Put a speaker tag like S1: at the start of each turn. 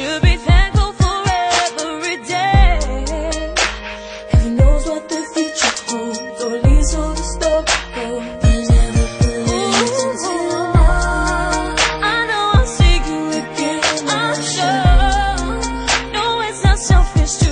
S1: should be thankful for every day. Heaven knows what the future holds, all the story goes. Never. I know I'll see you again, I'm sure. No, it's not selfish to